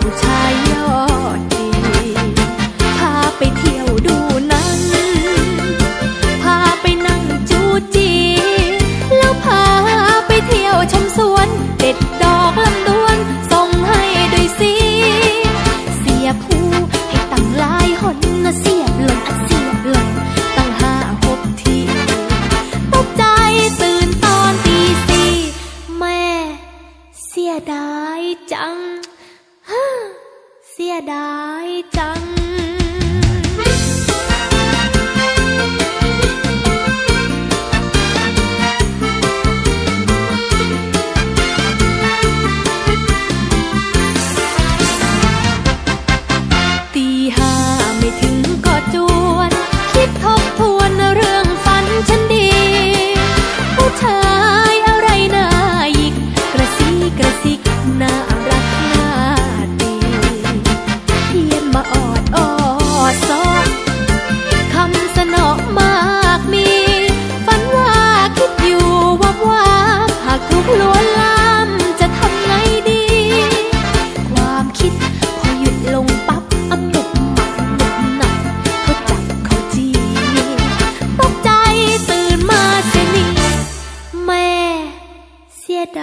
ผู้ชายยอดดี พาไปเที่ยวดูนัง พาไปนั่งจูจี แล้วพาไปเที่ยวชมสวน เด็ดดอกลำดวน ส่งให้ด้วยสิ เสียผู้ให้ตั้งลายหนนเสียบหล่อัเสียบหล่นตั้งหาหกทีตกใจตื่นตอนตีสี่แม่ เสียดายจัง เสียดายจัง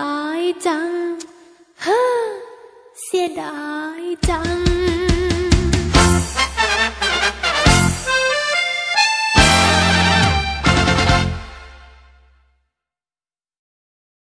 ายจังเฮ้อเสียดายจัง